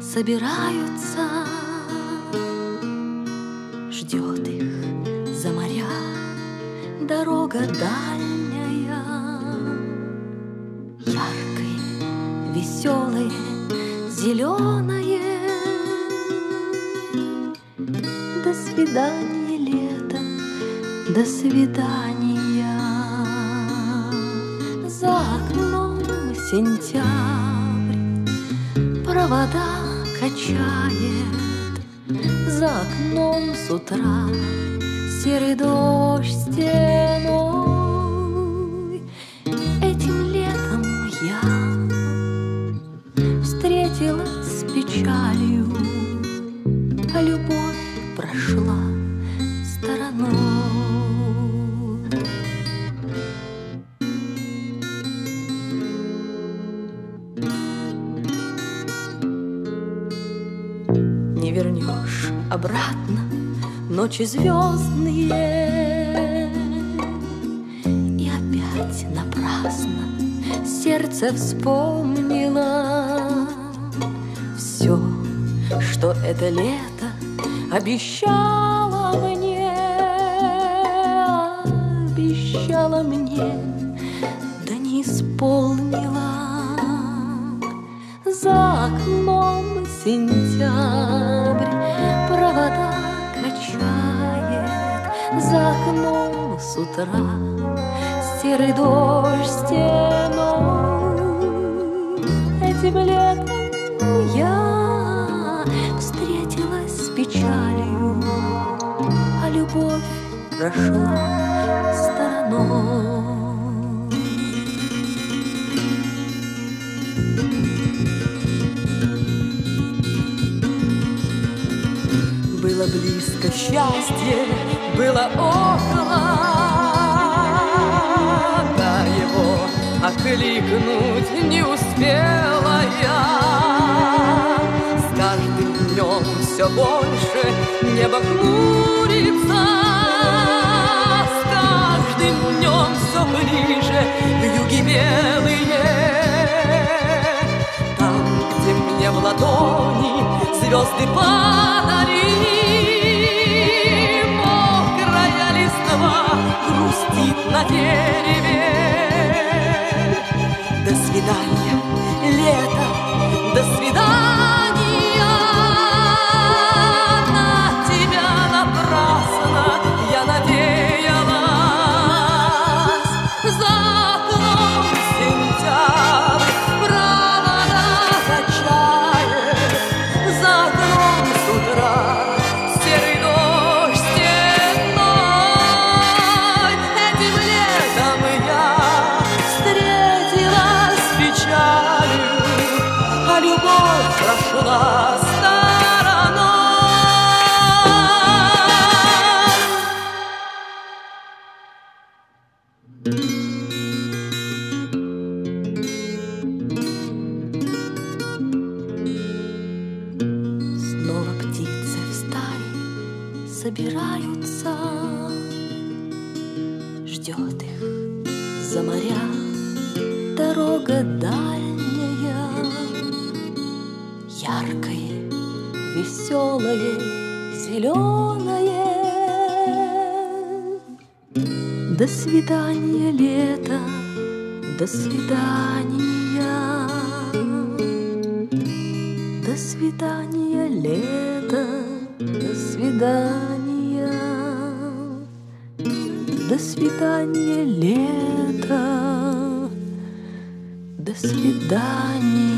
собираются, ждет их за моря дорога дальняя, яркое, веселое, зеленое. До свидания, лето, до свидания. За окном сентябрь, провода качает, За окном с утра серый дождь стеной. Этим летом я встретилась с печалью, А любовь прошла стороной. Вернешь обратно ночи звездные. И опять напрасно сердце вспомнило Все, что это лето обещало мне Обещало мне, да не исполнила За окном сентябрь. Провода качает За окном с утра. Серый дождь стеной. Этим летом я встретилась с печалью А любовь прошла стороной Было близко счастье, было около, Да его окликнуть не успела я. С каждым днем все больше небо хмурится, С каждым днем все ближе юги белые. Там, где мне в ладони звезды падали, свидания, лето, до свидания. На тебя напрасно я надеялась. За окном сентябрь провода качает, За окном с утра серый дождь стеной. Этим летом собираются, Ждет их за моря дорога дальняя, Яркое, веселое, зеленое. До свидания, лето, до свидания. До свидания, лето, до свидания. До свидания, лето, до свидания.